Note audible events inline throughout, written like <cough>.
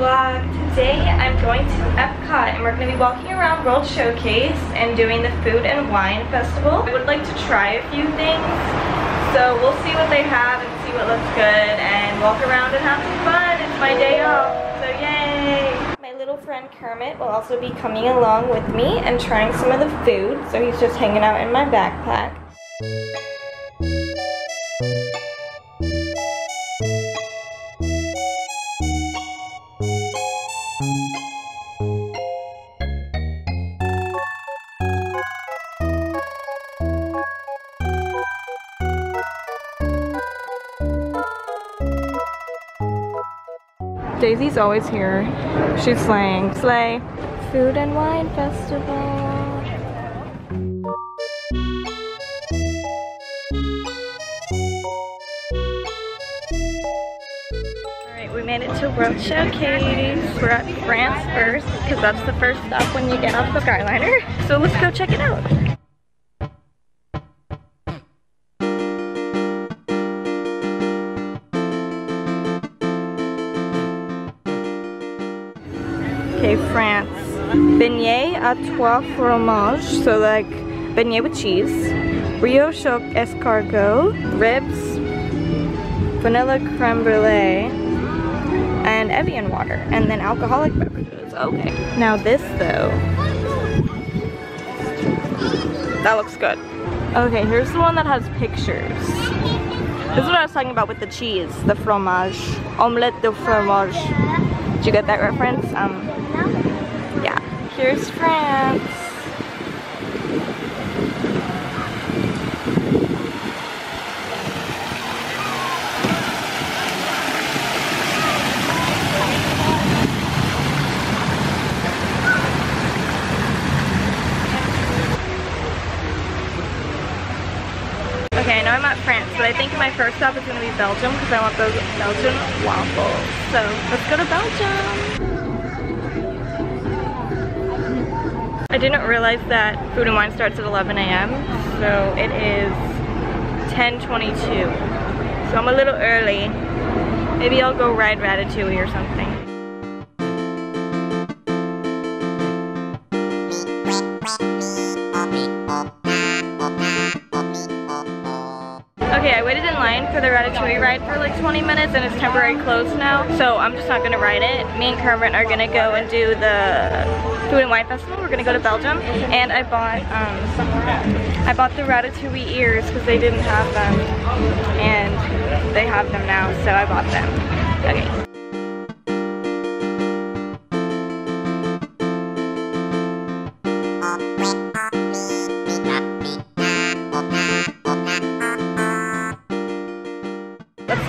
today I'm going to Epcot and we're going to be walking around World Showcase and doing the Food and Wine Festival. I would like to try a few things, so we'll see what they have and see what looks good and walk around and have some fun. It's my day off, so yay! My little friend Kermit will also be coming along with me and trying some of the food, so he's just hanging out in my backpack. Daisy's always here. She's slaying. Slay. Food and Wine Festival. Alright, we made it to World Showcase. We're at France first, because that's the first stop when you get off the Skyliner. So let's go check it out. Beignet à trois fromages, so like beignet with cheese. Brioche escargot, ribs, vanilla creme brulee, and Evian water, and then alcoholic beverages. Okay. Now this though. That looks good. Okay, here's the one that has pictures. This is what I was talking about with the cheese, the fromage. Omelette de fromage. Did you get that reference? Um, Here's France. Okay, now I'm at France, but I think my first stop is going to be Belgium because I want those Belgian waffles. So let's go to Belgium. I didn't realize that Food and Wine starts at 11 a.m. So it is 10.22. So I'm a little early. Maybe I'll go ride Ratatouille or something. Ride for like 20 minutes and it's temporary closed now, so I'm just not gonna ride it. Me and Kermit are gonna go and do the Food and Wine Festival. We're gonna go to Belgium, and I bought um, I bought the Ratatouille ears because they didn't have them, and they have them now, so I bought them. Okay.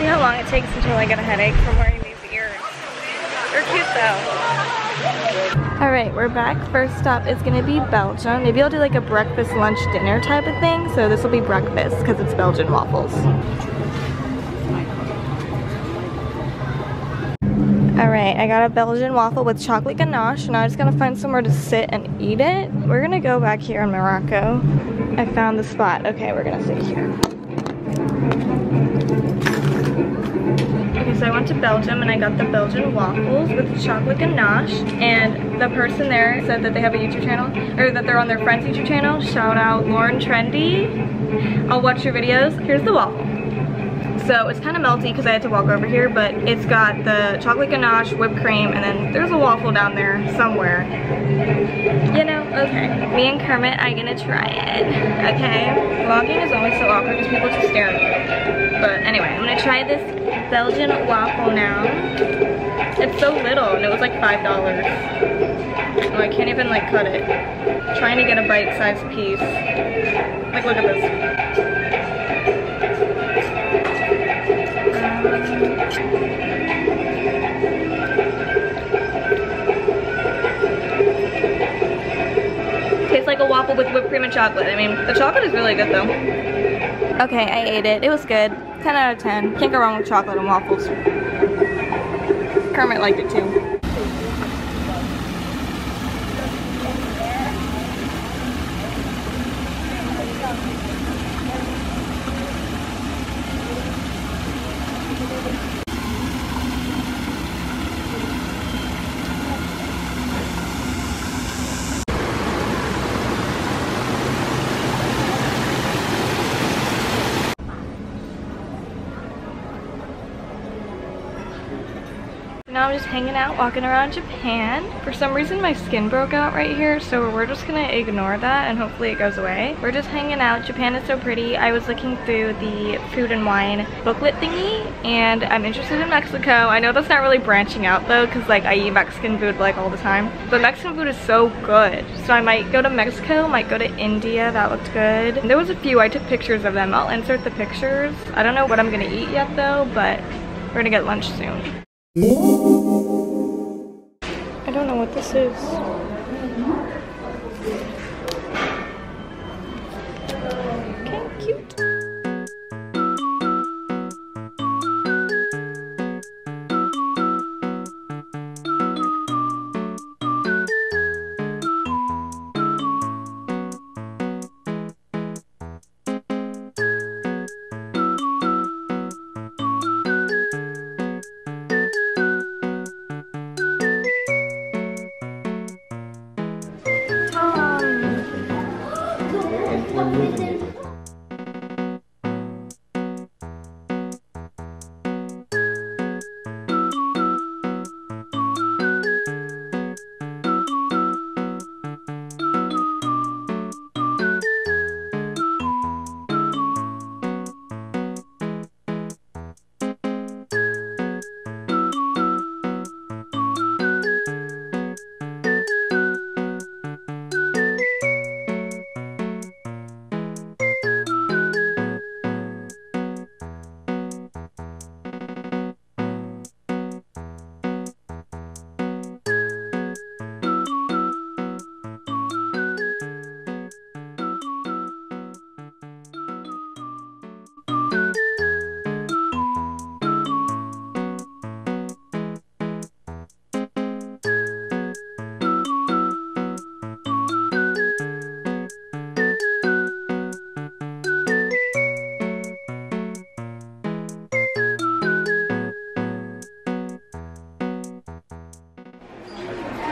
See how long it takes until I get a headache from wearing these ears. They're cute though. Alright, we're back. First stop is gonna be Belgium. Maybe I'll do like a breakfast, lunch, dinner type of thing. So this will be breakfast because it's Belgian waffles. Alright, I got a Belgian waffle with chocolate ganache. Now I'm just gonna find somewhere to sit and eat it. We're gonna go back here in Morocco. I found the spot. Okay, we're gonna sit here. Okay, so I went to Belgium and I got the Belgian waffles with chocolate ganache. And the person there said that they have a YouTube channel, or that they're on their friend's YouTube channel. Shout out Lauren Trendy. I'll watch your videos. Here's the waffle. So it's kind of melty because I had to walk over here, but it's got the chocolate ganache, whipped cream, and then there's a waffle down there somewhere. You know, okay. Me and Kermit are gonna try it, okay? Vlogging is always so awkward because people just stare at me. But anyway, I'm gonna try this Belgian waffle now. It's so little, and it was like $5. Oh, I can't even like cut it. trying to get a bite-sized piece. Like, look at this. Tastes like a waffle with whipped cream and chocolate. I mean, the chocolate is really good though. Okay, I ate it. It was good. 10 out of 10. Can't go wrong with chocolate and waffles. Kermit liked it too. Now I'm just hanging out, walking around Japan. For some reason my skin broke out right here, so we're just gonna ignore that and hopefully it goes away. We're just hanging out. Japan is so pretty. I was looking through the food and wine booklet thingy and I'm interested in Mexico. I know that's not really branching out though because like I eat Mexican food like all the time. But Mexican food is so good. So I might go to Mexico, might go to India. That looked good. There was a few. I took pictures of them. I'll insert the pictures. I don't know what I'm gonna eat yet though, but we're gonna get lunch soon. I don't know what this is.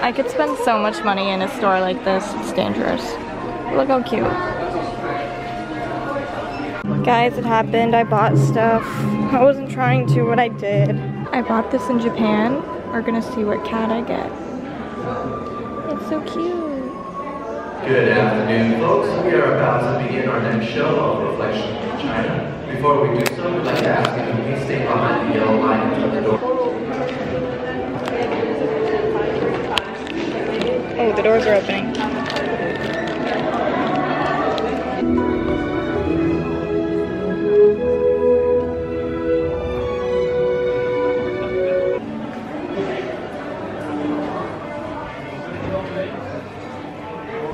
I could spend so much money in a store like this. It's dangerous. Look how cute. Guys, it happened. I bought stuff. I wasn't trying to, but I did. I bought this in Japan. We're gonna see what cat I get. It's so cute. Good afternoon, folks. We are about to begin our next show of Reflection of China. Before we do so, we'd like to ask you to please stay behind the yellow line until the door. The doors are opening.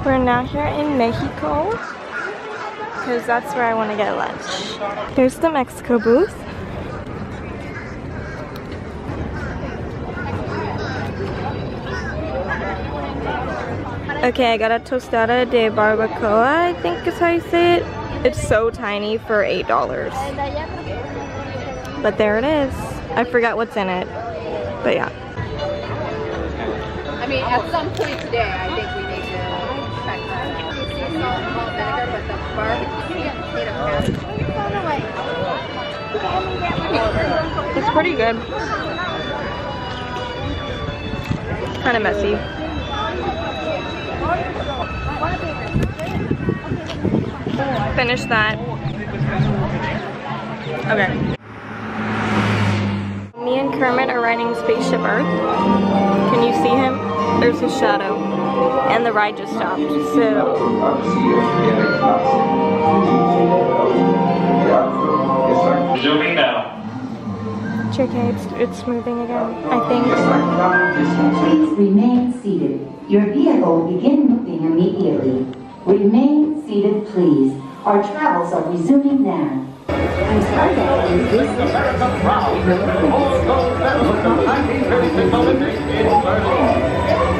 We're now here in Mexico because that's where I want to get lunch. There's the Mexico booth. Okay, I got a tostada de barbacoa, I think is how you say it. It's so tiny for $8. But there it is. I forgot what's in it. But yeah. I mean, at some point today, I think we need to check that. Sea salt and malt vinegar, but the barbecue potato It's pretty good. Kind of messy. Finish that. Okay. Me and Kermit are riding Spaceship Earth. Can you see him? There's his shadow. And the ride just stopped. So okay, it's, it's moving again. I think. Please remain seated. Your vehicle will begin moving immediately. Remain seated, please. Our travels are resuming now. I'm sorry that is this America proud to hold gold medal the 1936 Olympics in Berlin.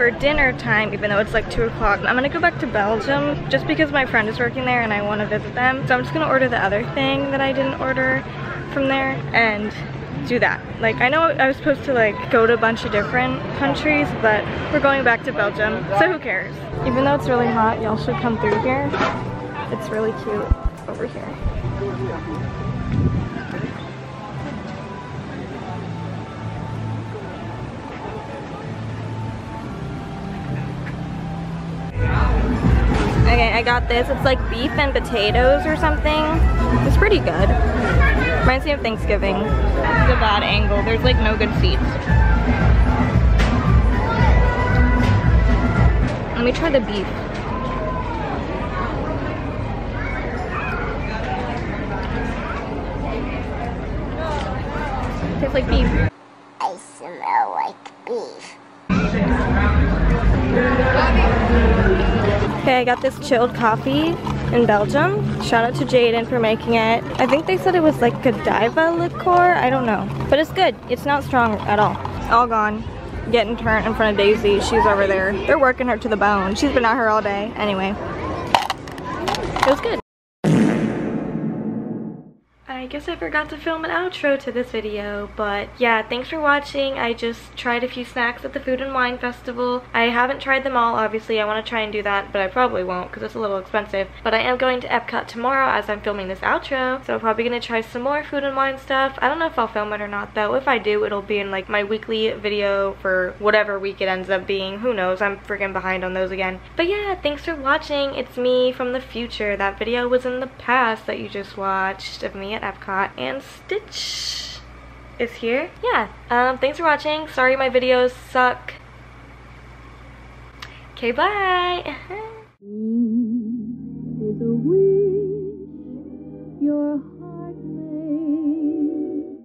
For dinner time, even though it's like two o'clock, I'm gonna go back to Belgium just because my friend is working there and I wanna visit them. So I'm just gonna order the other thing that I didn't order from there and do that. Like, I know I was supposed to like go to a bunch of different countries, but we're going back to Belgium, so who cares? Even though it's really hot, y'all should come through here. It's really cute over here. I got this. It's like beef and potatoes or something. It's pretty good. Reminds me of Thanksgiving. This is a bad angle. There's like no good seats. Let me try the beef. Tastes like beef. I smell like beef. Okay, I got this chilled coffee in Belgium. Shout out to Jaden for making it. I think they said it was like Godiva liqueur. I don't know. But it's good. It's not strong at all. All gone. Getting turned in front of Daisy. She's over there. They're working her to the bone. She's been out here all day. Anyway. It was good. I guess I forgot to film an outro to this video, but yeah, thanks for watching. I just tried a few snacks at the Food and Wine Festival. I haven't tried them all, obviously. I want to try and do that, but I probably won't because it's a little expensive. But I am going to Epcot tomorrow as I'm filming this outro, so I'm probably going to try some more Food and Wine stuff. I don't know if I'll film it or not, though. If I do, it'll be in like my weekly video for whatever week it ends up being. Who knows? I'm freaking behind on those again. But yeah, thanks for watching. It's me from the future. That video was in the past that you just watched of me at Epcot and Stitch is here. Yeah, um, thanks for watching. Sorry my videos suck. Okay, bye. <laughs>